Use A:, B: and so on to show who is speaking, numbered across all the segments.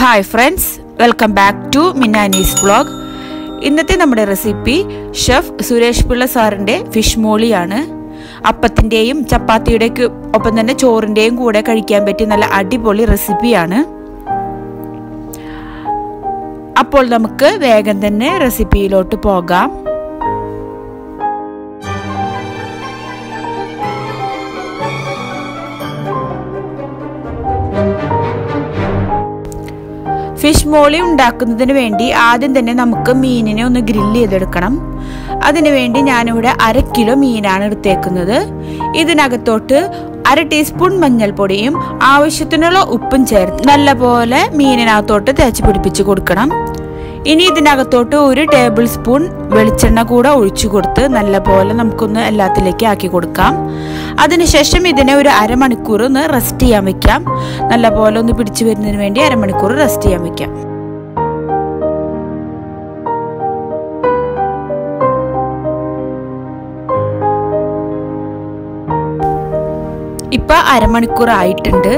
A: Hi friends welcome back to Minnanis blog ഇന്നത്തെ നമ്മുടെ recipe chef Suresh Pillai സാറിന്റെ ഫിഷ് മോളിയാണ്. അപ്പത്തിന്റെയും ചപ്പാത്തിയുടെയൊക്കെ ഒപ്പം തന്നെ ചോറിന്റെയും കൂടെ കഴിക്കാൻ പറ്റിയ നല്ല അടിപൊളി റെസിപ്പിയാണ് അപ്പോൾ നമുക്ക് വേഗം തന്നെ റെസിപ്പിയിലോട്ട് പോകാം. മോളി ഉണ്ടാക്കുന്നതിന് വേണ്ടി ആദ്യം തന്നെ നമുക്ക് മീനിനെ ഒന്ന് ഗ്രില്ല് ചെയ്തെടുക്കണം. അതിനുവേണ്ടി ഞാനിവിടെ അര കിലോ മീനാണ് എടുത്തേക്കുന്നത്. ഇതിനകത്തോട്ട് അര ടീസ്പൂൺ മഞ്ഞൾപ്പൊടിയും ആവശ്യത്തിനുള്ള ഉപ്പും ചേർത്ത് നല്ലപോലെ മീനിനകത്തോട്ട് തേച്ച് പിടിപ്പിച്ച് കൊടുക്കണം. ഇനി ഇതിനകത്തോട്ട് ഒരു ടേബിൾ സ്പൂൺ വെളിച്ചെണ്ണ കൂടെ ഒഴിച്ചു കൊടുത്ത് നല്ലപോലെ നമുക്കൊന്ന് എല്ലാത്തിലേക്ക് ആക്കി കൊടുക്കാം. അതിനുശേഷം ഇതിനെ ഒരു അരമണിക്കൂർ ഒന്ന് റെസ്റ്റ് ചെയ്യാൻ വെക്കാം. നല്ലപോലെ ഒന്ന് പിടിച്ചു വരുന്നതിന് വേണ്ടി അരമണിക്കൂർ റെസ്റ്റ് ചെയ്യാൻ വെക്കാം. ഇപ്പൊ അരമണിക്കൂർ ആയിട്ടുണ്ട്.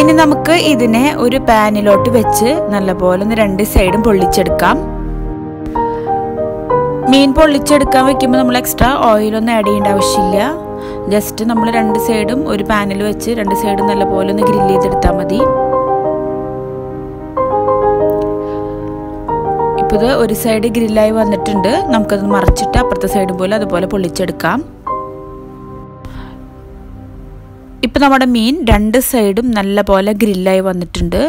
A: ഇനി നമുക്ക് ഇതിനെ ഒരു പാനിലോട്ട് വെച്ച് നല്ലപോലെ ഒന്ന് രണ്ട് സൈഡും പൊള്ളിച്ചെടുക്കാം. മീൻ പൊള്ളിച്ചെടുക്കാൻ വെക്കുമ്പോൾ നമ്മൾ എക്സ്ട്രാ ഓയിലൊന്നും ആഡ് ചെയ്യേണ്ട ആവശ്യമില്ല. ജസ്റ്റ് നമ്മൾ രണ്ട് സൈഡും ഒരു പാനിൽ വെച്ച് രണ്ട് സൈഡും നല്ലപോലെ ഒന്ന് ഗ്രില്ല് ചെയ്തെടുത്താൽ മതി. ഇപ്പോൾ ഇത് ഒരു സൈഡ് ഗ്രില്ലായി വന്നിട്ടുണ്ട്. നമുക്കത് മറിച്ചിട്ട് അപ്പുറത്തെ സൈഡ് പോലെ അതുപോലെ പൊള്ളിച്ചെടുക്കാം. ഇപ്പം നമ്മുടെ മീൻ രണ്ട് സൈഡും നല്ല പോലെ ഗ്രില്ലായി വന്നിട്ടുണ്ട്.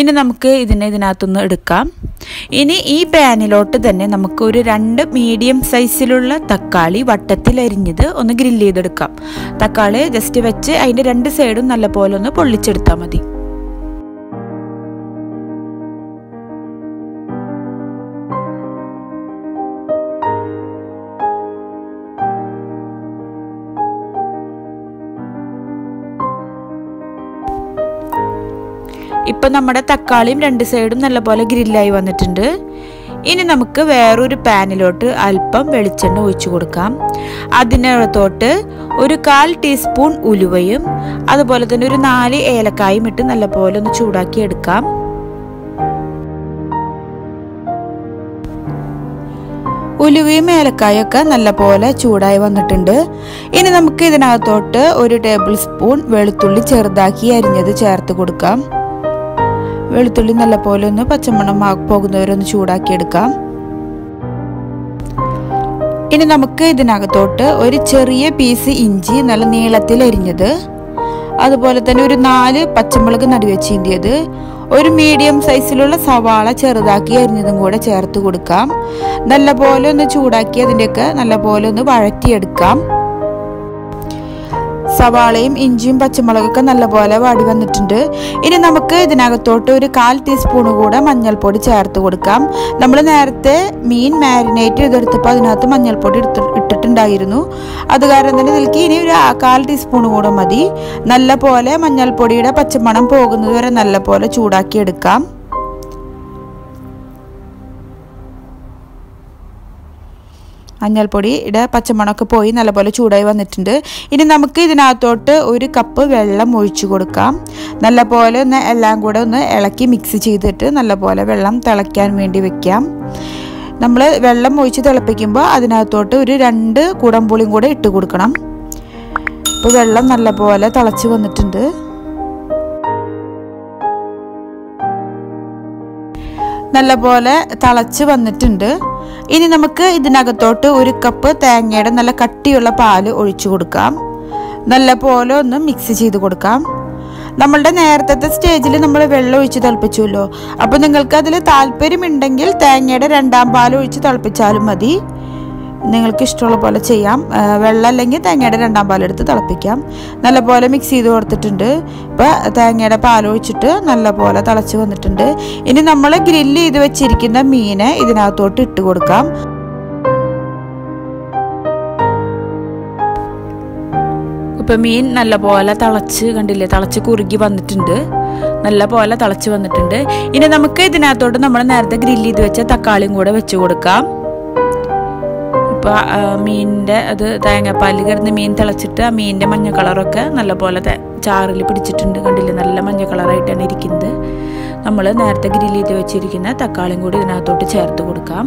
A: ഇനി നമുക്ക് ഇതിനെ ഇതിനകത്തുനിന്ന് എടുക്കാം. ഇനി ഈ പാനിലോട്ട് തന്നെ നമുക്ക് ഒരു രണ്ട് മീഡിയം സൈസിലുള്ള തക്കാളി വട്ടത്തിൽ അരിഞ്ഞത് ഒന്ന് ഗ്രില്ല് ചെയ്തെടുക്കാം. തക്കാളി ജസ്റ്റ് വെച്ച് അതിന്റെ രണ്ട് സൈഡും നല്ല പോലെ ഒന്ന് പൊള്ളിച്ചെടുത്താൽ മതി. ഇപ്പം നമ്മുടെ തക്കാളിയും രണ്ട് സൈഡും നല്ലപോലെ ഗ്രില്ലായി വന്നിട്ടുണ്ട്. ഇനി നമുക്ക് വേറൊരു പാനിലോട്ട് അല്പം വെളിച്ചെണ്ണ ഒഴിച്ച് കൊടുക്കാം. അതിനകത്തോട്ട് ഒരു കാൽ ടീസ്പൂൺ ഉലുവയും അതുപോലെ തന്നെ ഒരു നാല് ഏലക്കായും ഇട്ട് നല്ലപോലെ ഒന്ന് ചൂടാക്കി എടുക്കാം. ഉലുവയും ഏലക്കായും ഒക്കെ നല്ലപോലെ ചൂടായി വന്നിട്ടുണ്ട്. ഇനി നമുക്ക് ഇതിനകത്തോട്ട് ഒരു ടേബിൾ സ്പൂൺ വെളുത്തുള്ളി ചെറുതാക്കി അരിഞ്ഞത് ചേർത്ത് കൊടുക്കാം. വെളുത്തുള്ളി നല്ലപോലെ ഒന്ന് പച്ചമണം പോകുന്നവരൊന്ന് ചൂടാക്കിയെടുക്കാം. ഇനി നമുക്ക് ഇതിനകത്തോട്ട് ഒരു ചെറിയ പീസ് ഇഞ്ചി നല്ല നീളത്തിൽ അരിഞ്ഞത്. അതുപോലെ തന്നെ ഒരു നാല് പച്ചമുളക് നടുവെച്ചിന്റിയത് ഒരു മീഡിയം സൈസിലുള്ള സവാള ചെറുതാക്കി അരിഞ്ഞതും കൂടെ ചേർത്ത് കൊടുക്കാം. നല്ലപോലെ ഒന്ന് ചൂടാക്കി അതിന്റെയൊക്കെ നല്ലപോലെ ഒന്ന് വഴറ്റിയെടുക്കാം. സവാളയും ഇഞ്ചിയും പച്ചമുളകൊക്കെ നല്ലപോലെ വാടി വന്നിട്ടുണ്ട്. ഇനി നമുക്ക് ഇതിനകത്തോട്ട് ഒരു കാൽ ടീസ്പൂൺ കൂടെ മഞ്ഞൾപ്പൊടി ചേർത്ത് കൊടുക്കാം. നമ്മൾ നേരത്തെ മീൻ മാരിനേറ്റ് ചെയ്തെടുത്തപ്പോൾ അതിനകത്ത് മഞ്ഞൾപ്പൊടി എടുത്ത് ഇട്ടിട്ടുണ്ടായിരുന്നു. അത് കാരണം തന്നെ ഇതിലേക്ക് ഇനി ഒരു കാൽ ടീസ്പൂൺ കൂടെ മതി. നല്ലപോലെ മഞ്ഞൾപ്പൊടിയുടെ പച്ചമണം പോകുന്നത് വരെ നല്ലപോലെ ചൂടാക്കി എടുക്കാം. മഞ്ഞൾപ്പൊടിയുടെ പച്ചമണമൊക്കെ പോയി നല്ലപോലെ ചൂടായി വന്നിട്ടുണ്ട്. ഇനി നമുക്ക് ഇതിനകത്തോട്ട് ഒരു കപ്പ് വെള്ളം ഒഴിച്ചു കൊടുക്കാം. നല്ലപോലെ ഒന്ന് എല്ലാം കൂടെ ഒന്ന് ഇളക്കി മിക്സ് ചെയ്തിട്ട് നല്ലപോലെ വെള്ളം തിളയ്ക്കാൻ വേണ്ടി വെക്കാം. നമ്മൾ വെള്ളം ഒഴിച്ച് തിളപ്പിക്കുമ്പോൾ അതിനകത്തോട്ട് ഒരു രണ്ട് കുടംപുളിയും കൂടെ ഇട്ട് കൊടുക്കണം. ഇപ്പോൾ വെള്ളം നല്ലപോലെ തിളച്ച് വന്നിട്ടുണ്ട്. നല്ലപോലെ തിളച്ച് വന്നിട്ടുണ്ട്. ഇനി നമുക്ക് ഇതിനകത്തോട്ട് ഒരു കപ്പ് തേങ്ങയുടെ നല്ല കട്ടിയുള്ള പാൽ ഒഴിച്ചു കൊടുക്കാം. നല്ല പോലെ ഒന്ന് മിക്സ് ചെയ്ത് കൊടുക്കാം. നമ്മളുടെ നേരത്തെ സ്റ്റേജിൽ നമ്മൾ വെള്ളം ഒഴിച്ച് തിളപ്പിച്ചുല്ലോ അപ്പോൾ നിങ്ങൾക്ക് അതിൽ താല്പര്യമുണ്ടെങ്കിൽ തേങ്ങയുടെ രണ്ടാം പാൽ ഒഴിച്ച് തിളപ്പിച്ചാലും മതി. നിങ്ങൾക്ക് ഇഷ്ടമുള്ള പോലെ ചെയ്യാം. വെള്ളം അല്ലെങ്കിൽ തേങ്ങയുടെ രണ്ടാം പാലെടുത്ത് തിളപ്പിക്കാം. നല്ലപോലെ മിക്സ് ചെയ്ത് കൊടുത്തിട്ടുണ്ട്. ഇപ്പോൾ തേങ്ങയുടെ പാൽ ഒഴിച്ചിട്ട് നല്ലപോലെ തിളച്ച് വന്നിട്ടുണ്ട്. ഇനി നമ്മൾ ഗ്രില്ല് ചെയ്ത് വെച്ചിരിക്കുന്ന മീനെ ഇതിനകത്തോട്ട് ഇട്ട് കൊടുക്കാം. ഇപ്പം മീൻ നല്ലപോലെ തിളച്ച് കണ്ടില്ലേ? തിളച്ച് കുറുകി വന്നിട്ടുണ്ട്. നല്ല പോലെ തിളച്ച് വന്നിട്ടുണ്ട്. ഇനി നമുക്ക് ഇതിനകത്തോട്ട് നമ്മൾ നേരത്തെ ഗ്രില്ല് ചെയ്ത് വെച്ച തക്കാളിയും കൂടെ വെച്ച് കൊടുക്കാം. മീനിന്റെ അത് തേങ്ങാപ്പാലിൽ കിടന്ന് മീൻ തിളച്ചിട്ട് ആ മീനിന്റെ മഞ്ഞ കളറൊക്കെ നല്ലപോലെ ചാറിൽ പിടിച്ചിട്ടുണ്ട് കണ്ടില്ലേ? നല്ല മഞ്ഞ കളറായിട്ടാണ് ഇരിക്കുന്നത്. നമ്മൾ നേരത്തെ ഗ്രില്ല് ചെയ്ത് വെച്ചിരിക്കുന്ന തക്കാളിയും കൂടി ഇതിനകത്തോട്ട് ചേർത്ത് കൊടുക്കാം.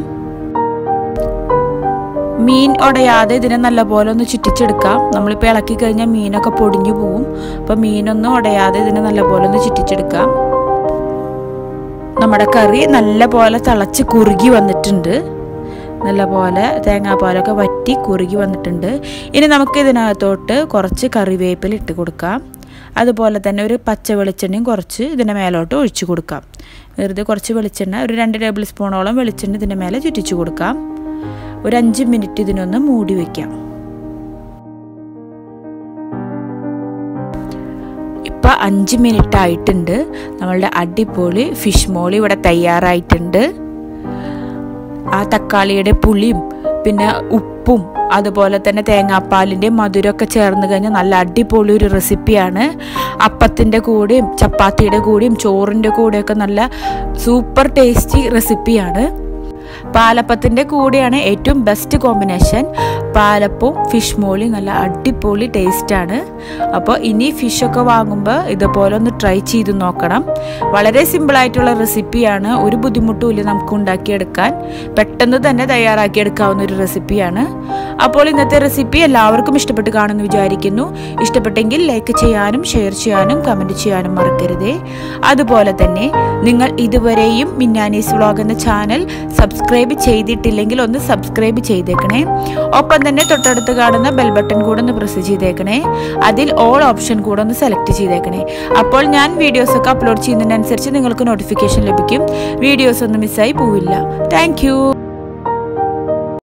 A: മീൻ ഉടയാതെ ഇതിനെ നല്ലപോലെ ഒന്ന് ചുറ്റിച്ചെടുക്കാം. നമ്മളിപ്പോൾ ഇളക്കി കഴിഞ്ഞാൽ മീനൊക്കെ പൊടിഞ്ഞു പോവും. അപ്പോൾ മീനൊന്നും ഉടയാതെ ഇതിനെ നല്ലപോലെ ഒന്ന് ചുറ്റിച്ചെടുക്കാം. നമ്മുടെ കറി നല്ലപോലെ തിളച്ച് കുറുകി വന്നിട്ടുണ്ട്. നല്ലപോലെ തേങ്ങാപ്പാലൊക്കെ വറ്റി കുറുകി വന്നിട്ടുണ്ട്. ഇനി നമുക്ക് ഇതിനകത്തോട്ട് കുറച്ച് കറിവേപ്പില ഇട്ട് കൊടുക്കാം. അതുപോലെ തന്നെ ഒരു പച്ച വെളിച്ചെണ്ണയും കുറച്ച് ഇതിന്റെ മേലോട്ട് ഒഴിച്ചു കൊടുക്കാം. വെറുതെ കുറച്ച് വെളിച്ചെണ്ണ ഒരു രണ്ട് ടേബിൾ സ്പൂണോളം വെളിച്ചെണ്ണ ഇതിന്റെ മേലെ ചുറ്റിച്ചു കൊടുക്കാം. ഒരു അഞ്ച് മിനിറ്റ് ഇതിനൊന്ന് മൂടി വയ്ക്കാം ഇപ്പം അഞ്ച് മിനിറ്റ് ആയിട്ടുണ്ട് നമ്മളുടെ അടിപൊളി ഫിഷ് മോളി ഇവിടെ തയ്യാറായിട്ടുണ്ട്. ആ തക്കാളിയുടെ പുളിയും പിന്നെ ഉപ്പും അതുപോലെ തന്നെ തേങ്ങാപ്പാലിന്റെ മധുരമൊക്കെ ചേർന്ന് കഴിഞ്ഞാൽ നല്ല അടിപൊളി ഒരു റെസിപ്പിയാണ്. അപ്പത്തിന്റെ കൂടെയും ചപ്പാത്തിയുടെ കൂടെയും ചോറിന്റെ കൂടെയൊക്കെ നല്ല സൂപ്പർ ടേസ്റ്റി റെസിപ്പിയാണ്. പാലപ്പത്തിന്റെ കൂടെയാണ് ഏറ്റവും ബെസ്റ്റ് കോമ്പിനേഷൻ പാലപ്പവും ഫിഷ് മോളിയും നല്ല അടിപൊളി ടേസ്റ്റാണ് അപ്പോൾ ഇനി ഫിഷൊക്കെ വാങ്ങുമ്പോൾ ഇതുപോലെ ഒന്ന് ട്രൈ ചെയ്ത് നോക്കണം. വളരെ സിമ്പിളായിട്ടുള്ള റെസിപ്പിയാണ് ഒരു ബുദ്ധിമുട്ടുമില്ല നമുക്ക് ഉണ്ടാക്കിയെടുക്കാൻ. പെട്ടെന്ന് തന്നെ തയ്യാറാക്കിയെടുക്കാവുന്ന ഒരു റെസിപ്പിയാണ് അപ്പോൾ ഇന്നത്തെ റെസിപ്പി എല്ലാവർക്കും ഇഷ്ടപ്പെട്ട് കാണുമെന്ന് വിചാരിക്കുന്നു. ഇഷ്ടപ്പെട്ടെങ്കിൽ ലൈക്ക് ചെയ്യാനും ഷെയർ ചെയ്യാനും കമന്റ് ചെയ്യാനും മറക്കരുതേ. അതുപോലെ തന്നെ നിങ്ങൾ ഇതുവരെയും മിന്നാനീസ് വ്ളോഗ് എന്ന ചാനൽ സബ്സ്ക്രൈബ് ചെയ്തിട്ടില്ലെങ്കിൽ ഒന്ന് സബ്സ്ക്രൈബ് ചെയ്തേക്കണേ. ഒപ്പം തന്നെ തൊട്ടടുത്ത് കാണുന്ന ബെൽ ബട്ടൺ കൂടെ ഒന്ന് പ്രസ് ചെയ്തേക്കണേ. അതിൽ ഓൾ ഓപ്ഷൻ കൂടെ ഒന്ന് സെലക്ട് ചെയ്തേക്കണേ. അപ്പോൾ ഞാൻ വീഡിയോസ് ഒക്കെ അപ്ലോഡ് ചെയ്യുന്നതിനനുസരിച്ച് നിങ്ങൾക്ക് നോട്ടിഫിക്കേഷൻ ലഭിക്കും. വീഡിയോസ് ഒന്നും മിസ്സായി പോവില്ല. താങ്ക്